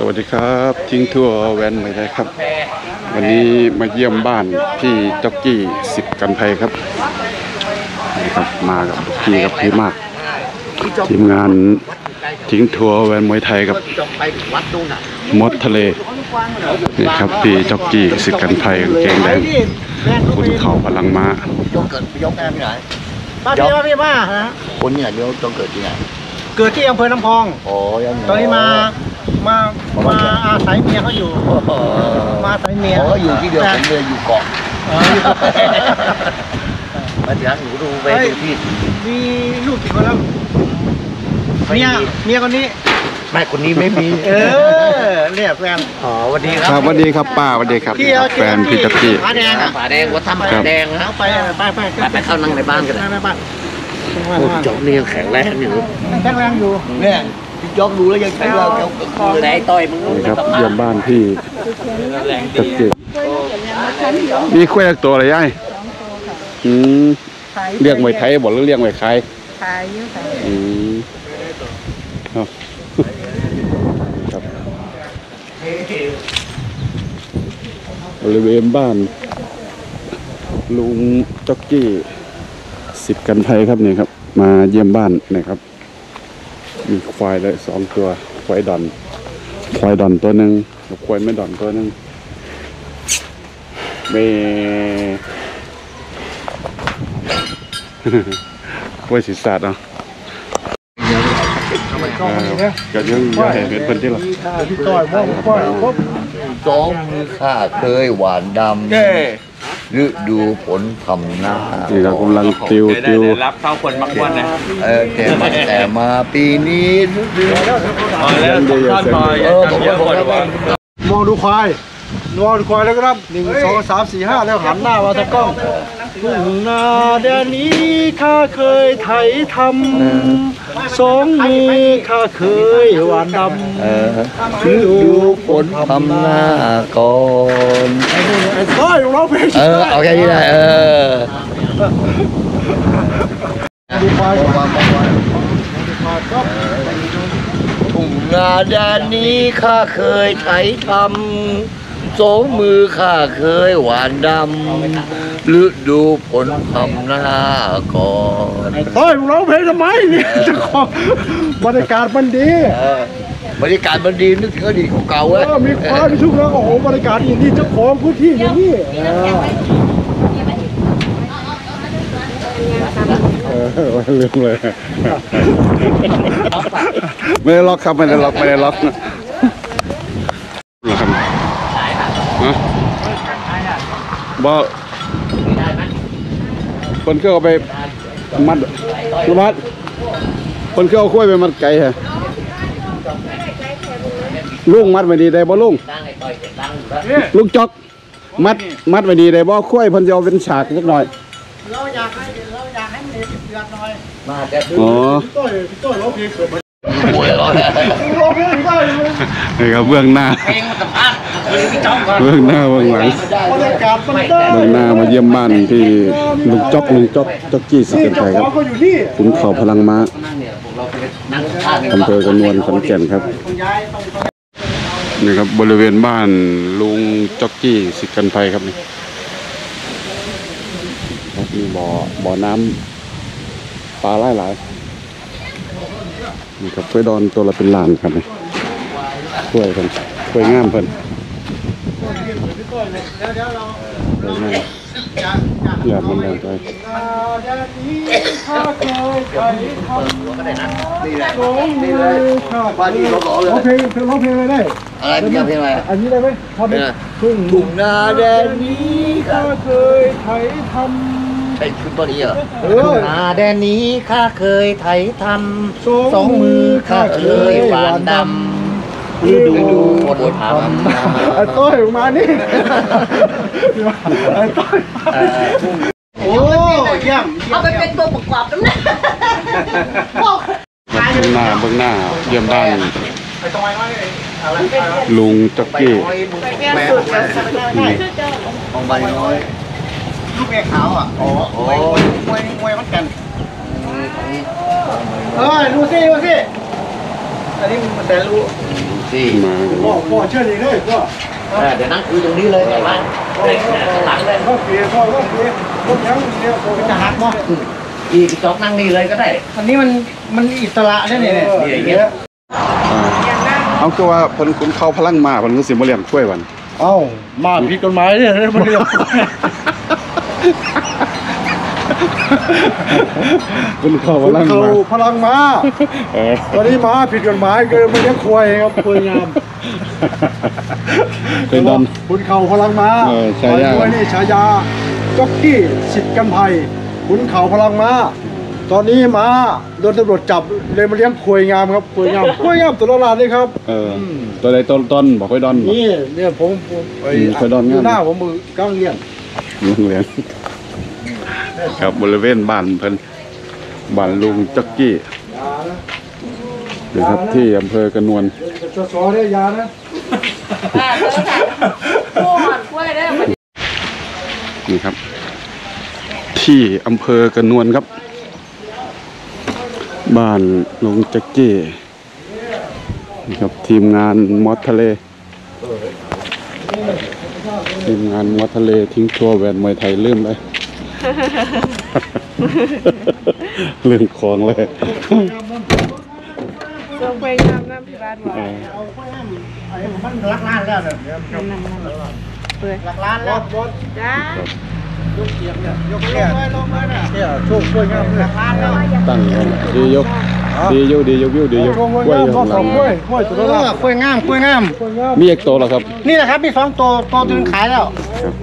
สวัสดีครับทิ้งทัวร์แวนไม่ได้ครับ วันนี้มาเยี่ยมบ้านพี่จ็อกกี้สิบกันภัยครับนี่ครับมากับพี่กับพี่มาก ทีมงานทิ้งทัวร์แวนมวยไทยกับจบไปถึงวัดนู่นน่ะมดทะเลนี่ครับพี่จ็อกกี้สิบกันภัยกางเกงแดงคุณเข่าพลังม้ายกเกิดยกแอมที่ไหนบ้านพี่บ้านพี่มาฮะคนเนี่ยเดี๋ยวจงเกิดที่ไหนเกิดที่อำเภอน้ำพองอ๋อยังตอนนี้มา มามาอาศัยเมียเขาอยู่ มาอาศัยเมียอ๋ออยู่ที่เดียวผมเลยอยู่เกาะเอออยู่มาเดี๋ยวหนูดูไปดูที่มีลูกกี่คนแล้วเมียเมียคนนี้แม่คนนี้ไม่มี เออเรียกแฟนอ๋อสวัสดีคครัรับบสวัสดีครับป้าสวัสดีครับพี่เอาแฟนพี่จ็อกกี้ผาแดงอะฝาแดงวัดถ้ำผาแดงนะเอาไปไปไปไปไปเข้านั่งในบ้านกันเลยไปบ้านโอ้จอกนี่ยังแข็งแรงอยู่แข็งแรงอยู่เนี่ย พี่จอกดูแล้วยังแข็งแรงแข็งแต่ไอ้ต้อยมึงนี่ครับเยี่ยมบ้านพี่จ็อกกี้มีคุ้ยตัวตัวอะไรยายอืมเรียกมวยไทยบอกหรือเรียกมวยไทยขายอยู่ค่ะอืมครับครับบริเวณบ้าน ลุงจ็อกกี้สิบกันภัยครับเนี่ยครับ มาเยี่ยมบ้านนะครับ มีควายเลยสองตัว ควายดอนควายดอนตัวหนึ่งกับควายไม่ดอนตัวหนึ่งเมควายศีรษะเนาะก็ยังยังเห็นเป็นเพิ่นที่หรอพี่ต้อยมองก้อยปุ๊บสองมือข้าเคยหวานดำ ฤดูฝนทำหน้านี่เรากำลังติวติวรับเข้าคนมักวันนะเออแต่มาแต่มาปีนี้ฤดูพอแล้วท่อนพออย่าทำเยอะคนว่ามองดูควายมองดูควายแล้วก็รับหนึ่งสองสามสี่ห้าแล้วหันหน้ามาทางกล้อง ทุ่งนาแดนนี้ข้าเคยไถทำสองมือข้าเคยหวานดำเออฤดูฝนทำหน้าก่อนไอ้ต้อยร้องเพลงเออเอาแค่นี้ได้เออดูควายทุ่งนาแดนนี้ข้าเคยไถทำสองมือข้าเคยหวานดำ ฤดูฝนทำหน้าก่อนไอ้ต้อยร้องเพลงทำไมเนี่ยเจ้าของบรรยากาศมันดีเออบรรยากาศมันดีนึกถึงอดีตเก่าๆเอเว้ยอมีควายมีทุกเรื่องโอ้โหบรรยากาศอย่างนี้เจ้าของพื้นที่อย่างนี้เออเออลืมเลยไม่ได้ล็อกครับไม่ได้ล็อกไม่ได้ล็อกนะครับฮะบ่ คนก็เอาไปมัดระมัดคนก็เอาคุ้ยไปมัดไก่ฮะลุงมัดไม่ดีได้บ่ลุงลุงจอกมัดมัดไม่ดีได้บ่คุ้ยเพิ่นจะเอาเป็นฉากสักหน่อยเราอยากให้เราอยากให้มันเดือดหน่อยมาแต่อ๋อพี่ต้อยพี่ต้อยร้องเพลงเกิด มาป่วยร้อนร้องเพลงได้เลยนี่ครับเบื้องหน้าเพลงมันสัมภาษณ์คือพี่จ้องก่อนเบื้องหน้าเบื้องหลังบรรยากาศมันได้เบื้องหน้ามาเยี่ยมบ้านที่ลุงจ๊อกลุงจ๊อกจ๊อกกี้สินี่กันเจ้าไทยขคอรังบเขาอยู่นี่ขุนเขาพลังม้านั่งเนี่ยผมเราไปนั่งสัมภาษณ์อำเภอกระนวนขอนแก่นครับคุณยายต้องต้องนี่ครับบริเวณบ้านลุงจ๊อกกี้สิกันไทยครับนี่ครับมีบ่อบ่อน้ำปลาหลายหลาย นี่ครับกล้วยดอนตัวละเป็นล้านครับนี่กล้วยเพิ่นกล้วยงามเพิ่นพี่ต้อยเนี่ยเดี๋ยวเดี๋ยวเรากล้วยงามอยากอยากอยากมันแรงใจนาแดนนี้ข้าเคยไถทำสองมือข้าบ้านนี้ร้อนๆเลยร้องเพลงร้องเพลงอะไรได้อะไรพี่จ้องเพลงอะไรอันนี้ได้ไหมทำเพลงอะไรทุ่งทุ่งนาแดนนี้ข้าข้าเคยไถท ใช่ชุดตัวนี้เหรอำเออนาแดนนี้ข้าเคยไถทสองมือข้าเคยหวานดำฤดูฝนทำไอ้ต้อยออกมานี่ไอ้ต้อยโอ้เยี่ยมเอาไปเป็นตัวประกอบนั่นนะเบื้องหน้าเบื้องหน้าเยี่ยมบ้านไอ้ต้อยมานี่อะไรลุงจ๊อกกี้แม่ของใบน้อย ลูกแม่ขาวอะอ๋อมวยมวยมวยมันกันเฮ้ยดูสิดูสิอันนี้มันแต่รู้ที่มาพ่อพ่อเชื่อดีเลยพ่อเดี๋ยวนั่งคุยตรงนี้เลยไงบ้านข้างหลังเลยพ่อเกลียพ่อพ่อเกลียพ่อยังเนี่ยพ่อจะหักมั้งอีกจอกนั่งนี่เลยก็ได้อันนี้มันมันอิสระใช่ไหมเนี่ยนี่อย่างเงี้ยเอาคือว่าเพิ่นคุณเข้าพลังมาเพิ่นก็สิมาเลี้ยงกล้วยวันเอ้ามาผิดกฎหมายเนี่ยมันเรียก คุณเข้าพคุณลังเขามาพลังมาเออตอนนี้มาผิดกฎหมายก็เลยไม่เลี้ยงควายครับควายงามเป็นดอนคุณเขาพลังมาเออฉายาควายนี่ฉายาจ็อกกี้สิทธิ์กันภัยคุณเขาพลังมาตอนนี้มาโดนตำรวจจับเลยมาเลี้ยงควายงามครับควายงามควายงามตัวละลานนี่ครับเออตัวใดตัวต้นบอกค่อยดอนบอกนี่เนี่ยผมผมไอ้อืมควายดอนงามยู่หน้าผมมือกลางเลี้ยงเลี้ยงเลี้ยงครับบริเวณบ้านเพิ่นบ้านลุงจักกี้นะครับที่อำเภอกระนวลจะสอได้ยานะเธอค่ะผู้อ่อนกล้วยได้มานี่ครับ ที่อำเภอกระนวลครับ บ้านลุงจักกี้นี่ครับทีมงานมอสทะเล ทีมงานมอสทะเลทิ้งทัวร์แหวนมวยไทยลืมเลย ลืมของเลยทรงไปงามน้ำพิบาลบอกมันรักล้านแล้วเนี่ยเปิดรักล้านแล้วบอสจ้ายกเกียงเนี่ยยกแค่เนี่ยโชคช่วยงามเลยรักล้านแล้วตั้งอยู่นะดียก ดีอยู่ดียกวิวดียกช่วงกล้วยงามอยู่บอข้าสงหสลัองงกล้วยกล้วยตัวละกล้วยงามกล้วยงามกล้วยงามมีเอกโตแล้วครับ นี่แหละครับมีสองตัวตัวถึงขายแล้วครับ